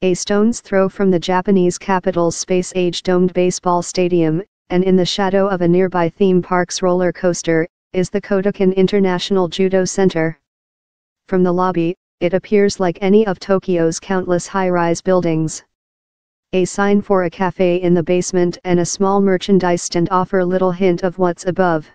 A stone's throw from the Japanese capital's space-age domed baseball stadium, and in the shadow of a nearby theme park's roller coaster, is the Kodokan International Judo Center. From the lobby, it appears like any of Tokyo's countless high-rise buildings. A sign for a cafe in the basement and a small merchandise stand offer little hint of what's above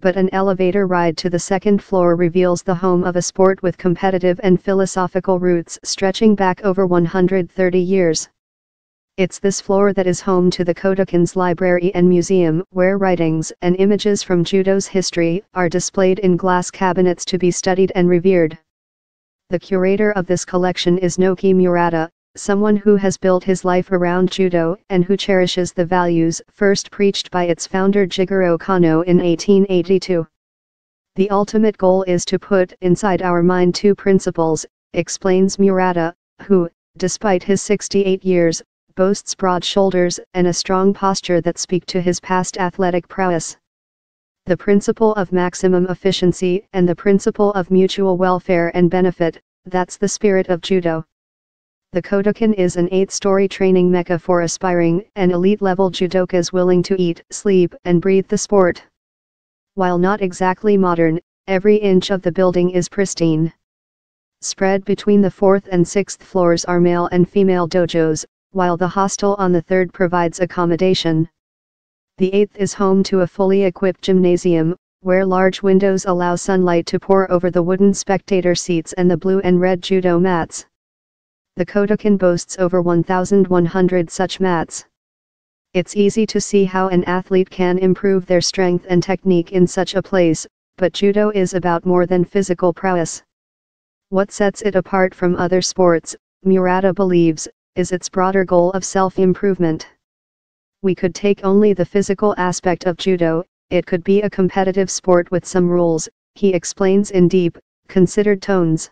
but an elevator ride to the second floor reveals the home of a sport with competitive and philosophical roots stretching back over 130 years. It's this floor that is home to the Kodokan's library and museum, where writings and images from judo's history are displayed in glass cabinets to be studied and revered. The curator of this collection is Naoki Murata, someone who has built his life around judo and who cherishes the values first preached by its founder Jigoro Kano in 1882. The ultimate goal is to put inside our mind two principles, explains Murata, who, despite his 68 years, boasts broad shoulders and a strong posture that speak to his past athletic prowess. The principle of maximum efficiency and the principle of mutual welfare and benefit, that's the spirit of judo. The Kodokan is an eight-story training mecca for aspiring and elite-level judokas willing to eat, sleep, and breathe the sport. While not exactly modern, every inch of the building is pristine. Spread between the fourth and sixth floors are male and female dojos, while the hostel on the third provides accommodation. The eighth is home to a fully equipped gymnasium, where large windows allow sunlight to pour over the wooden spectator seats and the blue and red judo mats the Kodokan boasts over 1,100 such mats. It's easy to see how an athlete can improve their strength and technique in such a place, but judo is about more than physical prowess. What sets it apart from other sports, Murata believes, is its broader goal of self-improvement. We could take only the physical aspect of judo, it could be a competitive sport with some rules, he explains in deep, considered tones.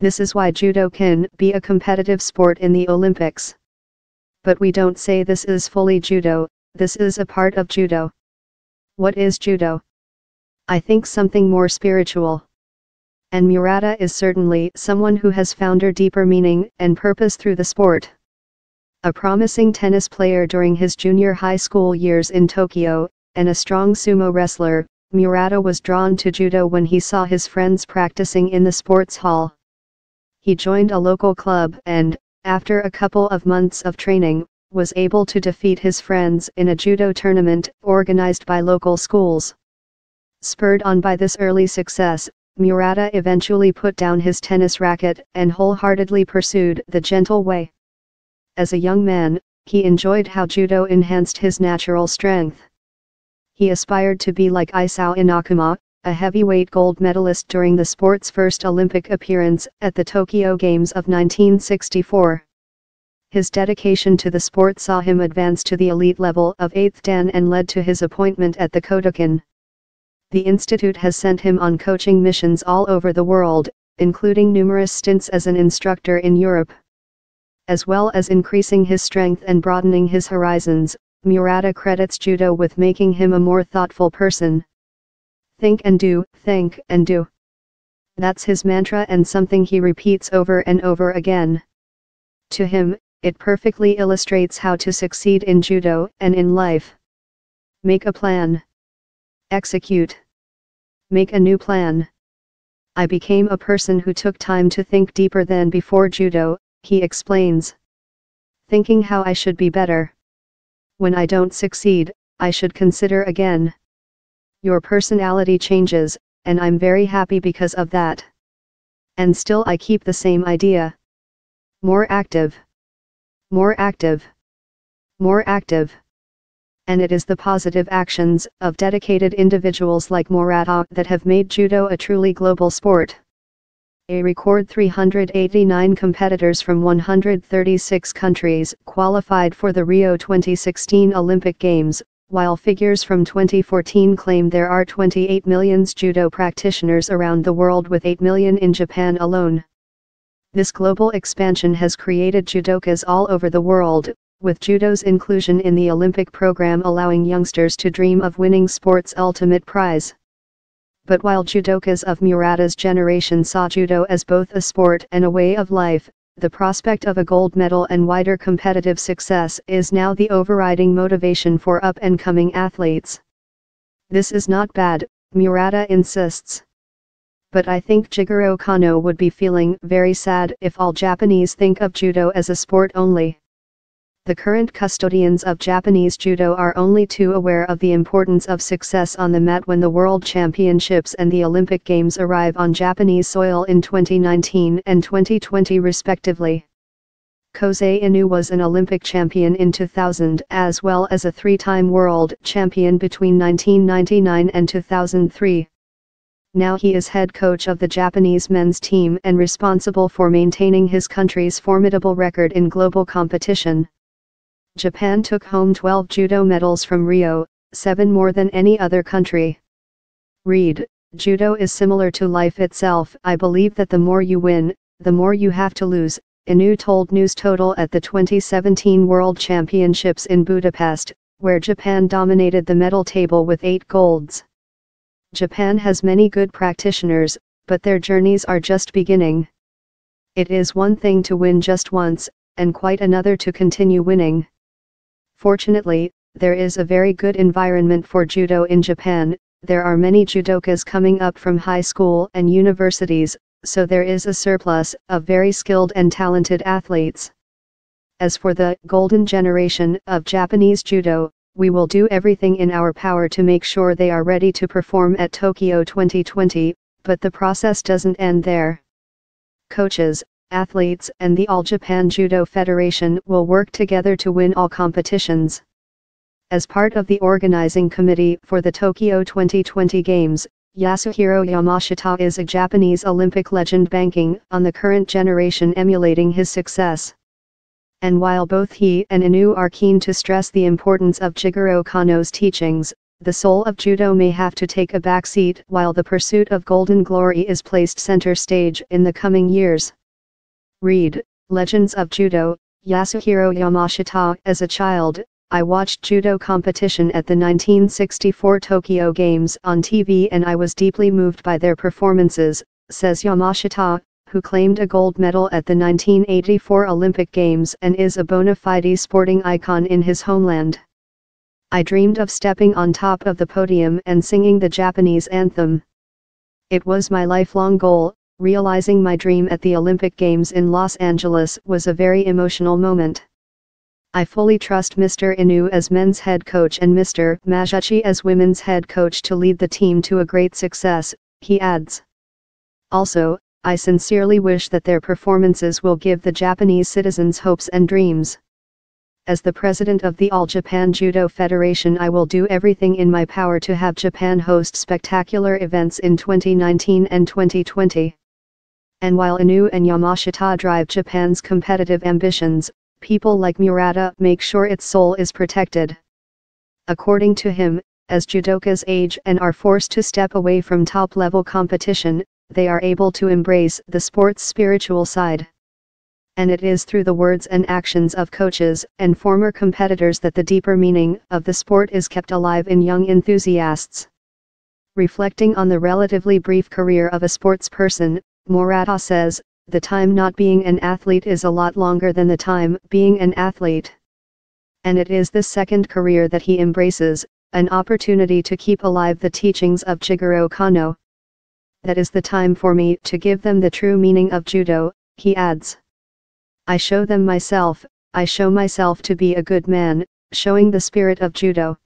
This is why judo can be a competitive sport in the Olympics. But we don't say this is fully judo, this is a part of judo. What is judo? I think something more spiritual. And Murata is certainly someone who has found a deeper meaning and purpose through the sport. A promising tennis player during his junior high school years in Tokyo, and a strong sumo wrestler, Murata was drawn to judo when he saw his friends practicing in the sports hall he joined a local club and, after a couple of months of training, was able to defeat his friends in a judo tournament organized by local schools. Spurred on by this early success, Murata eventually put down his tennis racket and wholeheartedly pursued the gentle way. As a young man, he enjoyed how judo enhanced his natural strength. He aspired to be like Isao Inokuma, a heavyweight gold medalist during the sport's first Olympic appearance at the Tokyo Games of 1964. His dedication to the sport saw him advance to the elite level of 8th Dan and led to his appointment at the Kodokan. The institute has sent him on coaching missions all over the world, including numerous stints as an instructor in Europe. As well as increasing his strength and broadening his horizons, Murata credits judo with making him a more thoughtful person. Think and do, think and do. That's his mantra and something he repeats over and over again. To him, it perfectly illustrates how to succeed in judo and in life. Make a plan. Execute. Make a new plan. I became a person who took time to think deeper than before judo, he explains. Thinking how I should be better. When I don't succeed, I should consider again. Your personality changes, and I'm very happy because of that. And still I keep the same idea. More active. More active. More active. And it is the positive actions of dedicated individuals like Murata that have made judo a truly global sport. A record 389 competitors from 136 countries qualified for the Rio 2016 Olympic Games, while figures from 2014 claim there are 28 million judo practitioners around the world with 8 million in Japan alone. This global expansion has created judokas all over the world, with judo's inclusion in the Olympic program allowing youngsters to dream of winning sport's ultimate prize. But while judokas of Murata's generation saw judo as both a sport and a way of life, the prospect of a gold medal and wider competitive success is now the overriding motivation for up and coming athletes. This is not bad, Murata insists. But I think Jigoro Kano would be feeling very sad if all Japanese think of judo as a sport only the current custodians of Japanese judo are only too aware of the importance of success on the mat when the World Championships and the Olympic Games arrive on Japanese soil in 2019 and 2020 respectively. Kosei Inoue was an Olympic champion in 2000 as well as a three-time world champion between 1999 and 2003. Now he is head coach of the Japanese men's team and responsible for maintaining his country's formidable record in global competition. Japan took home 12 judo medals from Rio, 7 more than any other country. Read, judo is similar to life itself. I believe that the more you win, the more you have to lose, Inoue told News Total at the 2017 World Championships in Budapest, where Japan dominated the medal table with 8 golds. Japan has many good practitioners, but their journeys are just beginning. It is one thing to win just once, and quite another to continue winning. Fortunately, there is a very good environment for judo in Japan, there are many judokas coming up from high school and universities, so there is a surplus of very skilled and talented athletes. As for the golden generation of Japanese judo, we will do everything in our power to make sure they are ready to perform at Tokyo 2020, but the process doesn't end there. Coaches, athletes and the All Japan Judo Federation will work together to win all competitions. As part of the organizing committee for the Tokyo 2020 Games, Yasuhiro Yamashita is a Japanese Olympic legend banking on the current generation emulating his success. And while both he and Inoue are keen to stress the importance of Jigoro Kano's teachings, the soul of judo may have to take a backseat while the pursuit of golden glory is placed center stage in the coming years. Read, Legends of Judo, Yasuhiro Yamashita. As a child, I watched judo competition at the 1964 Tokyo Games on TV and I was deeply moved by their performances, says Yamashita, who claimed a gold medal at the 1984 Olympic Games and is a bona fide sporting icon in his homeland. I dreamed of stepping on top of the podium and singing the Japanese anthem. It was my lifelong goal, realizing my dream at the Olympic Games in Los Angeles was a very emotional moment. I fully trust Mr. Inoue as men's head coach and Mr. Masuchi as women's head coach to lead the team to a great success, he adds. Also, I sincerely wish that their performances will give the Japanese citizens hopes and dreams. As the president of the All Japan Judo Federation I will do everything in my power to have Japan host spectacular events in 2019 and 2020 and while Inoue and Yamashita drive Japan's competitive ambitions, people like Murata make sure its soul is protected. According to him, as judokas age and are forced to step away from top-level competition, they are able to embrace the sport's spiritual side. And it is through the words and actions of coaches and former competitors that the deeper meaning of the sport is kept alive in young enthusiasts. Reflecting on the relatively brief career of a sports person, Murata says, the time not being an athlete is a lot longer than the time being an athlete. And it is this second career that he embraces, an opportunity to keep alive the teachings of Jigoro Kano. That is the time for me to give them the true meaning of judo, he adds. I show them myself, I show myself to be a good man, showing the spirit of judo.